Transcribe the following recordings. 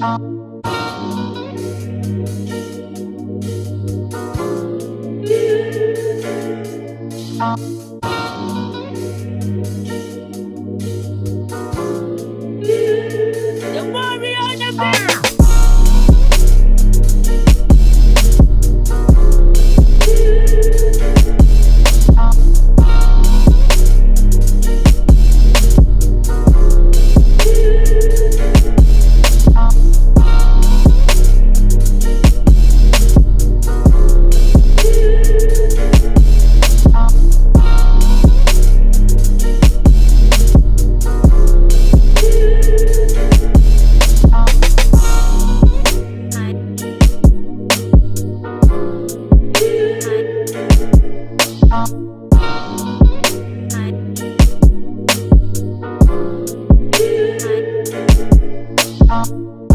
Thank Thank you.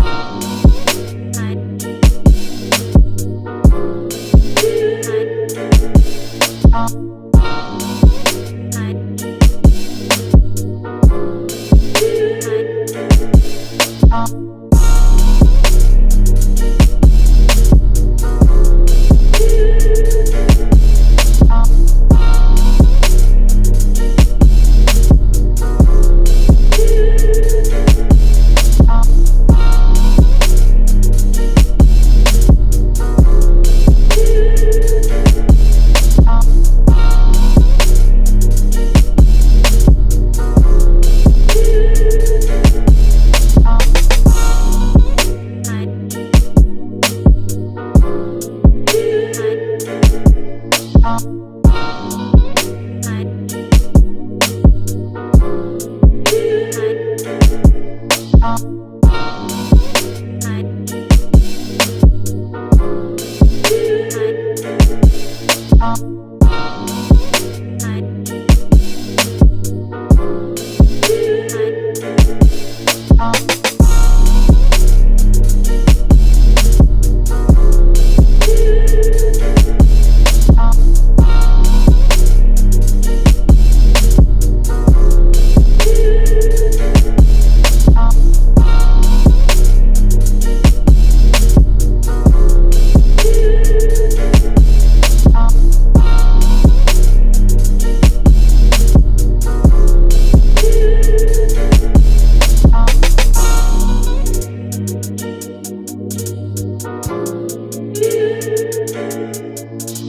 Oh.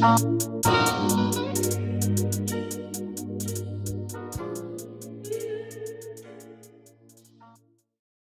Bye.